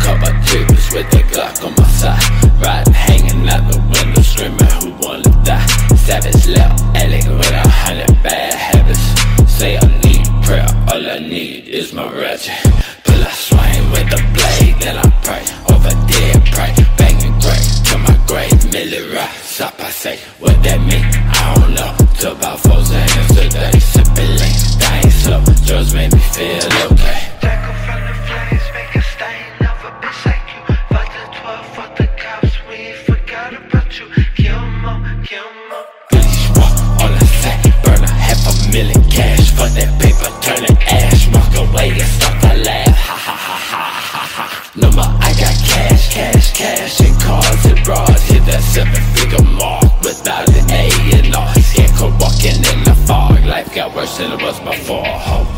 Couple chickens with the Glock on my side. Riding, hanging out the window, screaming, who wanna die? Savage left, Alec with a hundred bad habits. Say I need prayer, all I need is my ratchet. Till I swing Millie Stop, I say, what that mean? I don't know. Till about four seconds today, sipping lean, dying slow. Drugs make me feel okay. From the flames, make a stain of a bitch like you. Fuck the 12, fuck the cops, we ain't forgot about you. Kill 'em all, kill 'em all. Billy walk, all I say, burn a half a million cash for that paper, turn it ash, walk away and laugh. Ha ha ha ha ha ha. No more, I got cash, cash, worse than it was before.